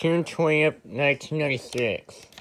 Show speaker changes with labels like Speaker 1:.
Speaker 1: June 20th, 1996.